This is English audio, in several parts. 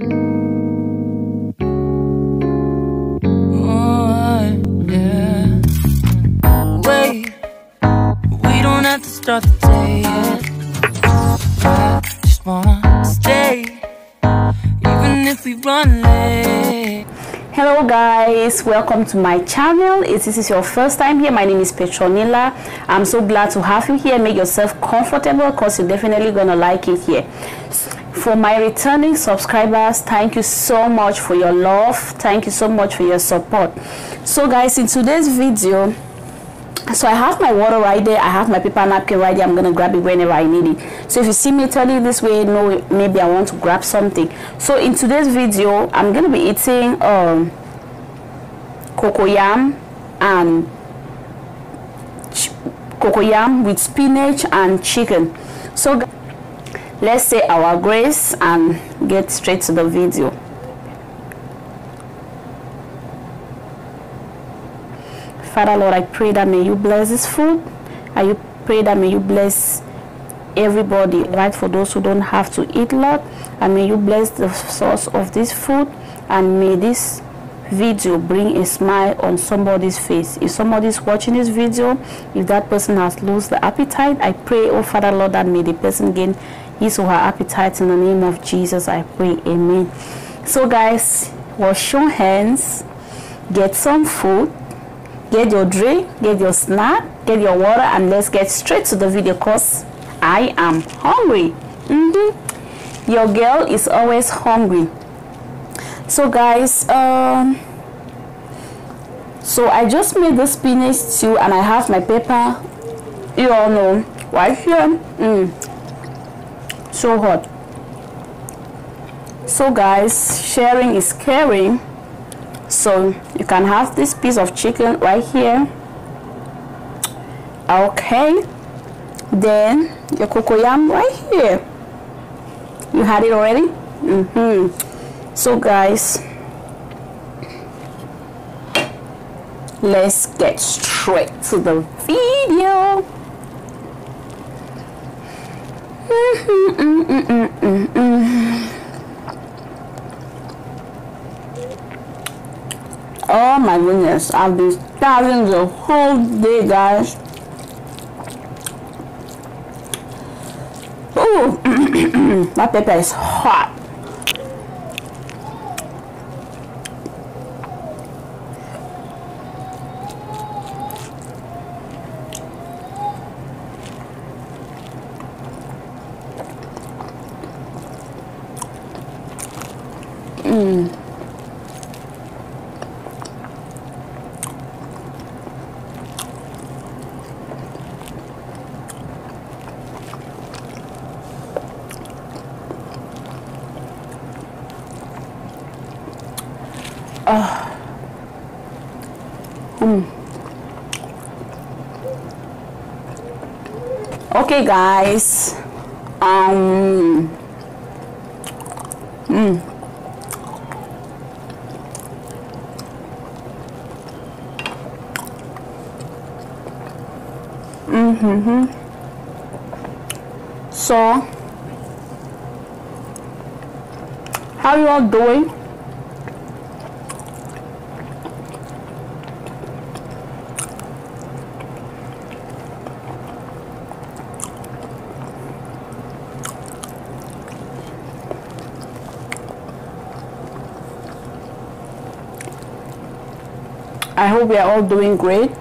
Oh, start the day. I just wanna stay, even if we run late. hello guys. Welcome to my channel. If this is your first time here my name is petronilla. I'm so glad to have you here. Make yourself comfortable because you're definitely gonna like it here for my returning subscribers thank you so much for your love. Thank you so much for your support. So guys in today's video so i have my water right there. I have my paper napkin right there. I'm gonna grab it whenever i need it. So if you see me turning this way no maybe i want to grab something. So in today's video i'm gonna be eating um cocoyam and cocoyam with spinach and chicken. So let's say our grace and get straight to the video Father Lord, I pray that may you bless this food. I pray that may you bless everybody, right? For those who don't have to eat, Lord, and may you bless the source of this food, and may this video bring a smile on somebody's face. If somebody's watching this video, if that person has lost the appetite, I pray, oh Father Lord, that may the person gain or her appetite in the name of Jesus. I pray, Amen. So, guys, wash your hands, get some food get your drink, get your snack, get your water, and let's get straight to the video because I am hungry. Mhm. Your girl is always hungry. So, guys, um, so I just made the spinach stew and I have my pepper. You all know right here. Mm. So hot. So, guys, sharing is caring so you can have this piece of chicken right here. Okay. Then your cocoyam right here. You had it already? Mm-hmm. So guys let's get straight to the video Oh my goodness, I've been starving the whole day, guys. Oh, that pepper is hot. Okay, guys. Um. Mm. Mm-hmm. So, how you all doing? I hope we are all doing great.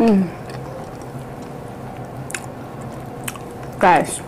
Mm. Guys.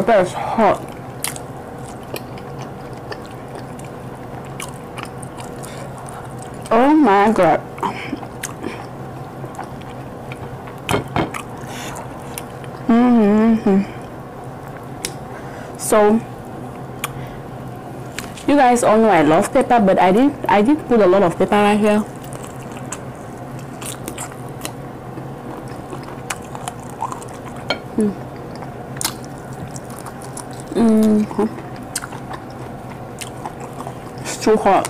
Pepper is hot. Oh my god. Mm-hmm. So you guys all know I love pepper, but I did I did put a lot of pepper right here. It's too hot.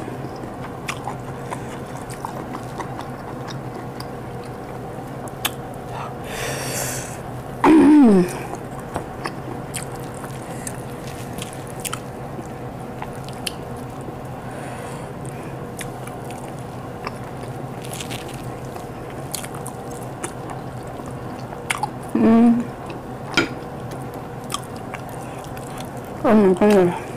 Oh my goodness.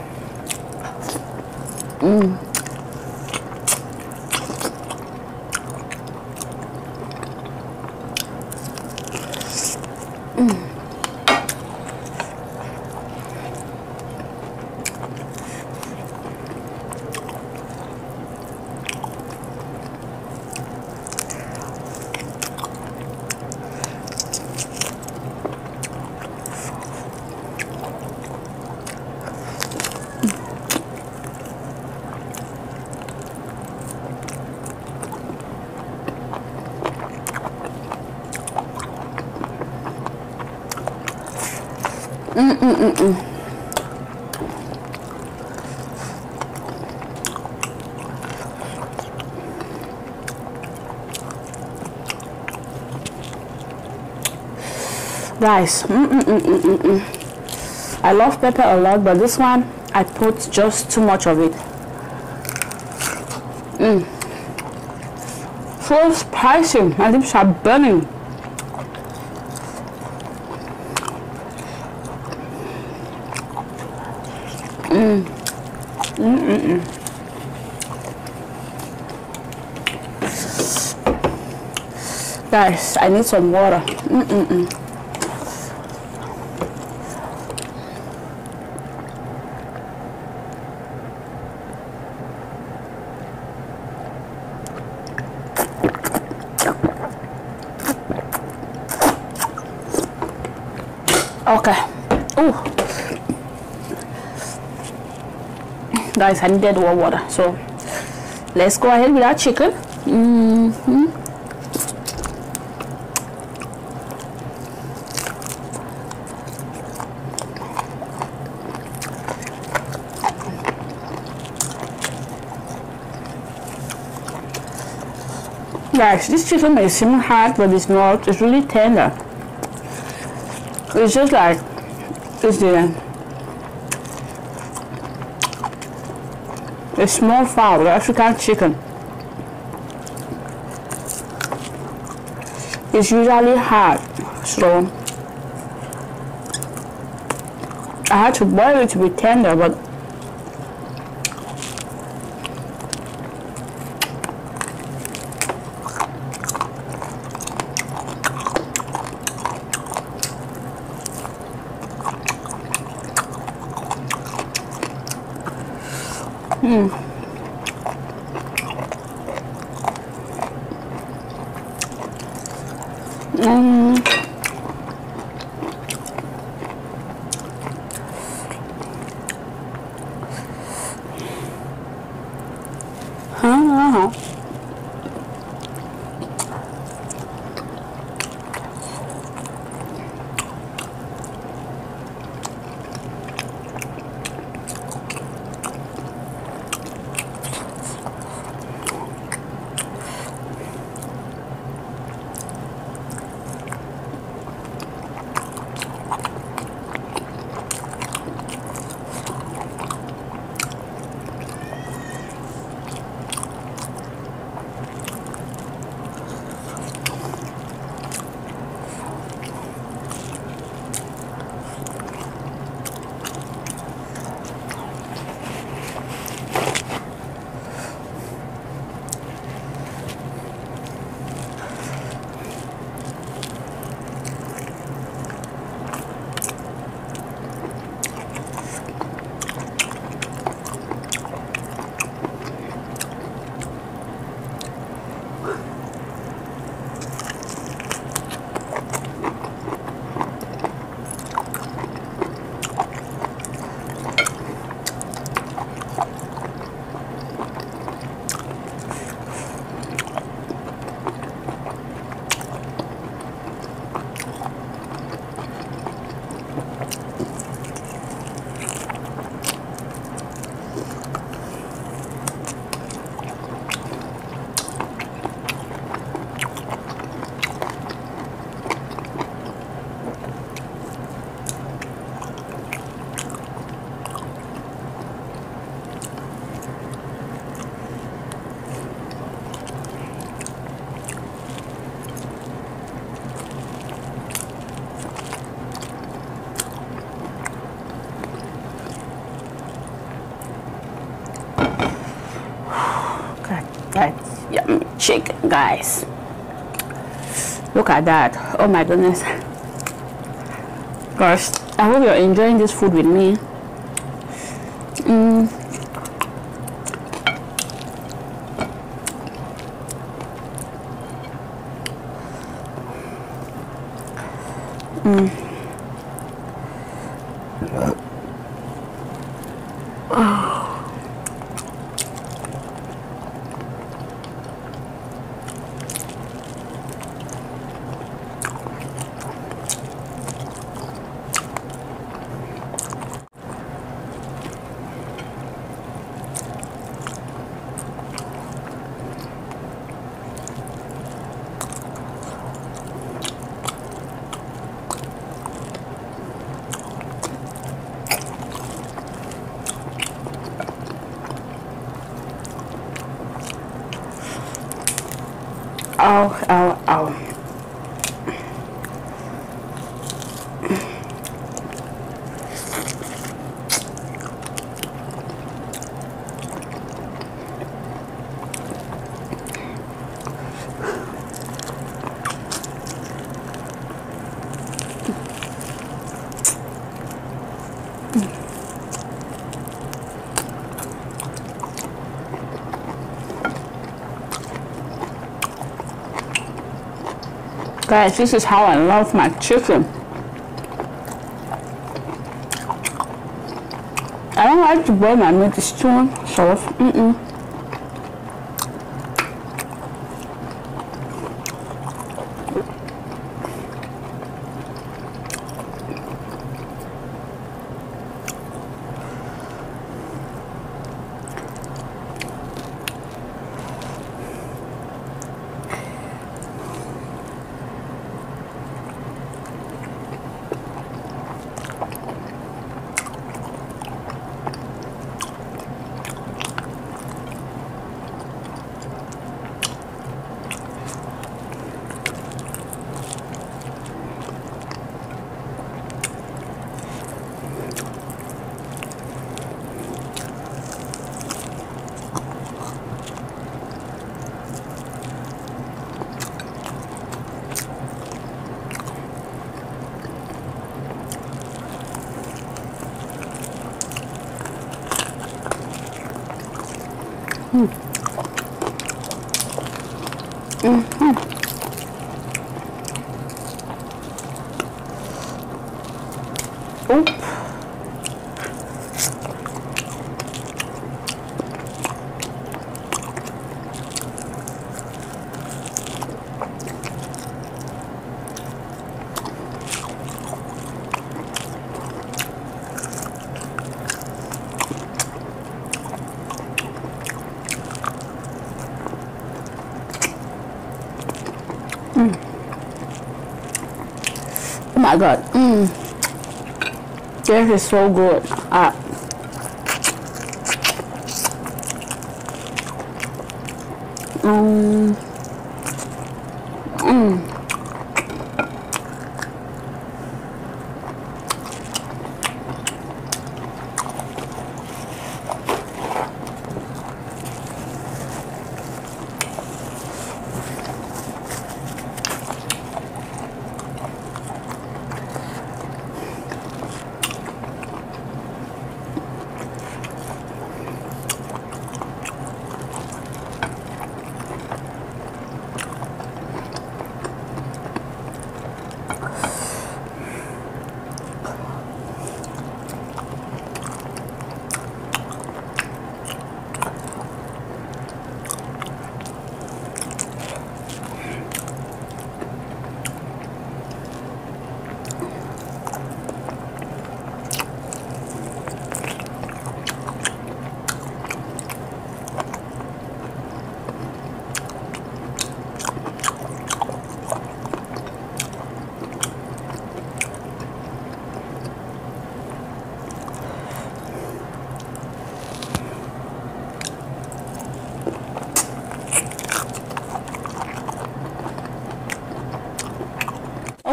Guys, mm -mm -mm -mm -mm -mm. I love pepper a lot, but this one I put just too much of it. Mm. So spicy. My lips are burning. Mm. Mm -mm -mm. Guys, I need some water. Mm -mm -mm. Okay. Ooh. Guys, I needed more water. So let's go ahead with our chicken. Mm-hmm. Guys, this chicken may seem hard, but it's not. It's really tender. It's just like it's the a small fowl, the African chicken. It's usually hard, so I had to boil it to be tender, but yummy chicken, guys. Look at that. Oh my goodness. Guys, I hope you're enjoying this food with me. Mm. Ow, ow, ow. guys, this is how I love my chicken. I don't like to boil my meat, it's too soft. Mm -mm. 嗯。Oh my god. Mm. This is so good. Uh, mm. Mm.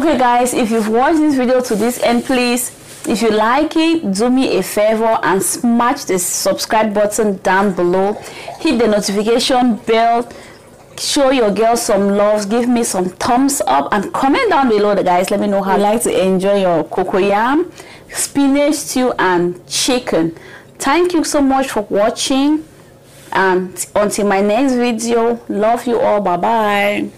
Okay guys if you've watched this video to this end please if you like it do me a favor and smash the subscribe button down below. Hit the notification bell. Show your girl some love. Give me some thumbs up and comment down below the guys. Let me know how you like to enjoy your cocoyam spinach stew and chicken. Thank you so much for watching and until my next video love you all. Bye bye